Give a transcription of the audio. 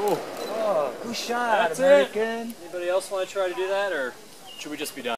Oh, good shot, That's it. Anybody else want to try to do that, or should we just be done?